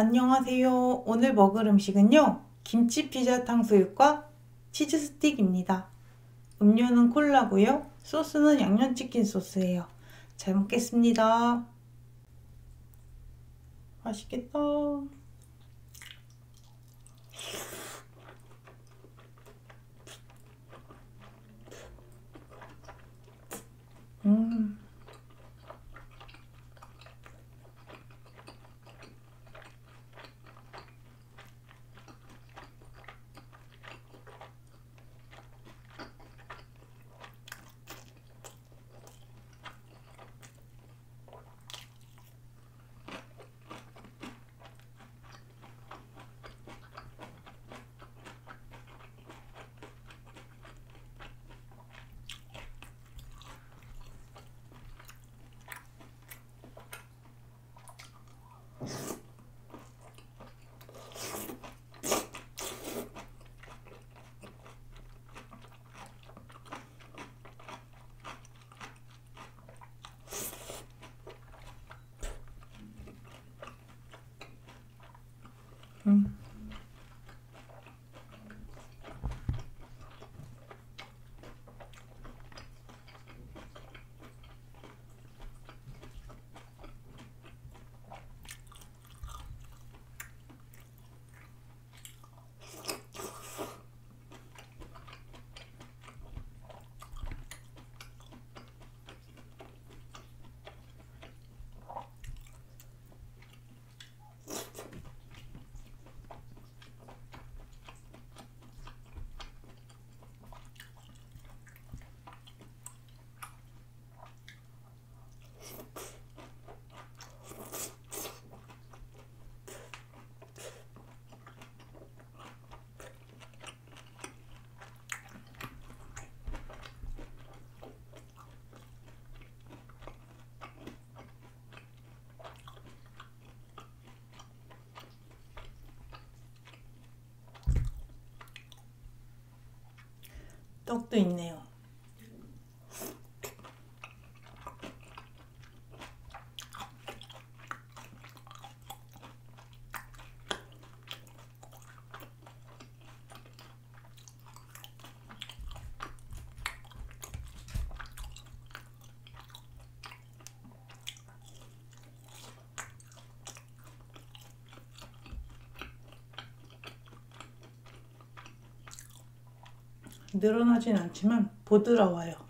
안녕하세요. 오늘 먹을 음식은요. 김치 피자 탕수육과 치즈 스틱입니다. 음료는 콜라고요. 소스는 양념치킨 소스예요. 잘 먹겠습니다. 맛있겠다. 음. 떡도 있네요. 늘어나진 않지만 부드러워요.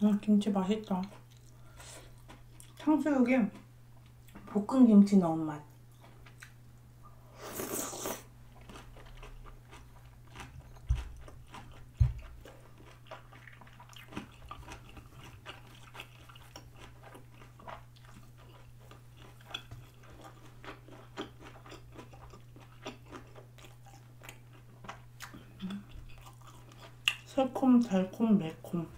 음, 김치 맛있다. 탕수육에 볶은 김치 넣은 맛. 새콤, 달콤, 매콤.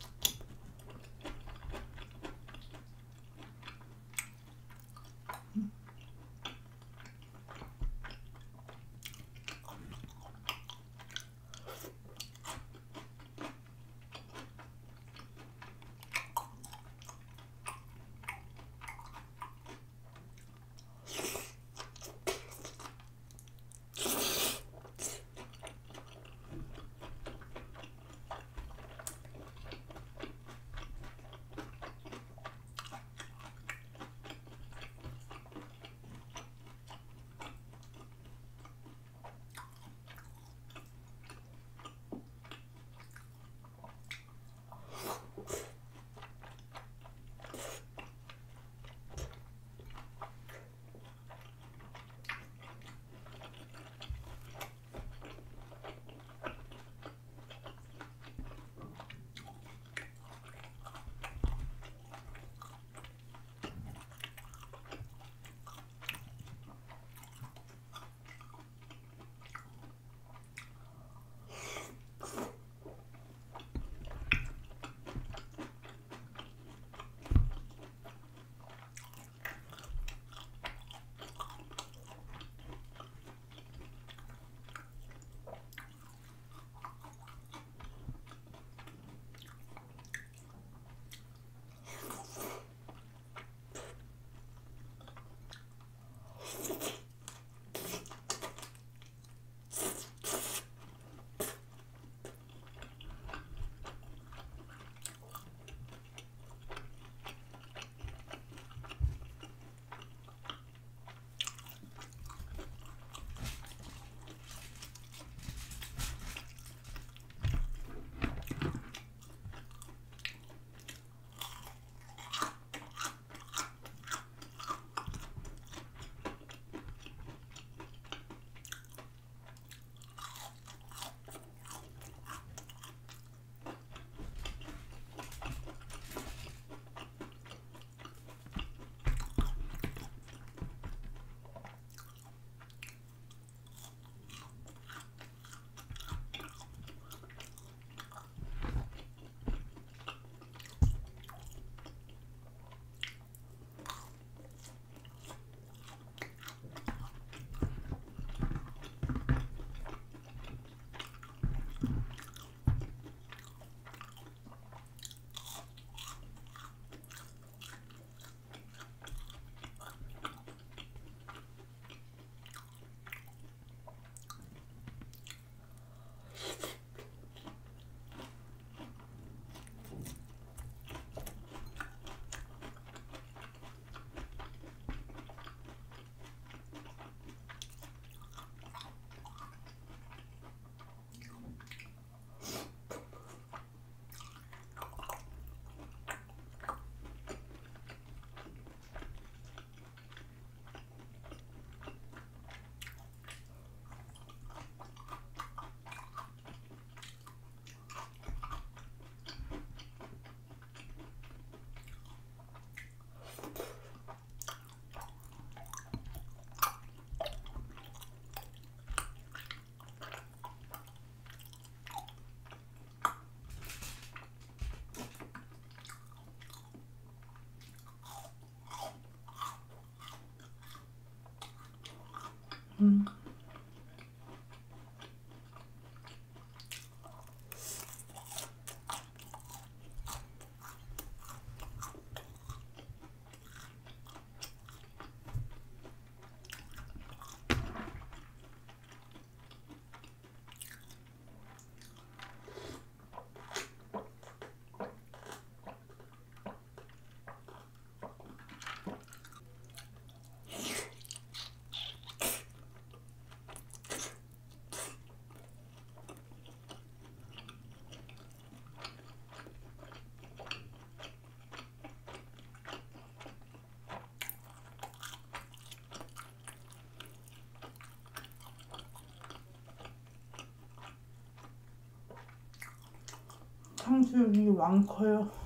탕수육이 왕커요.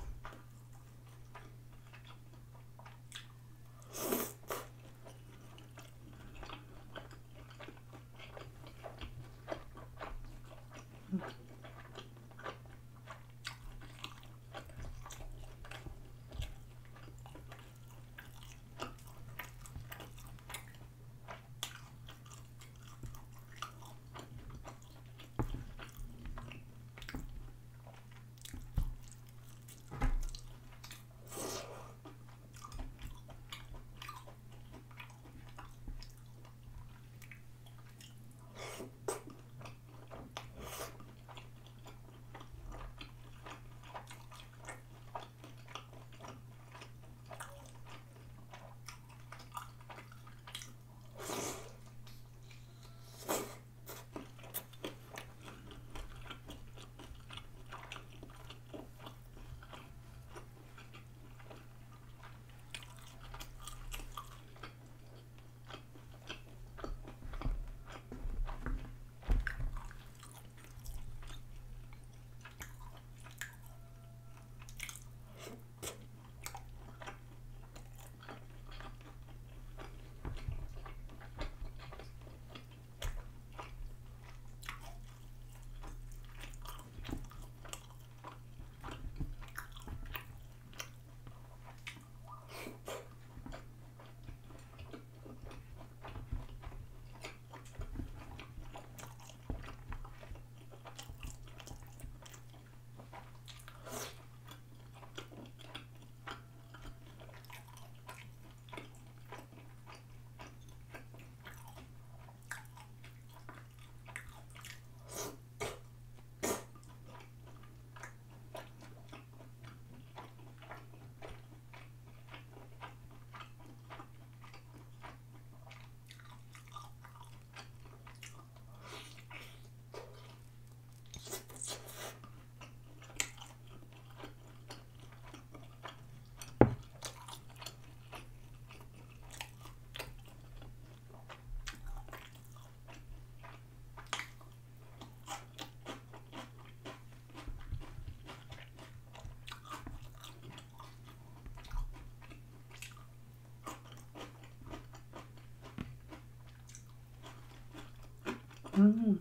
음.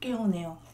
깨우네요.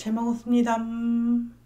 잘 먹었습니다. 음.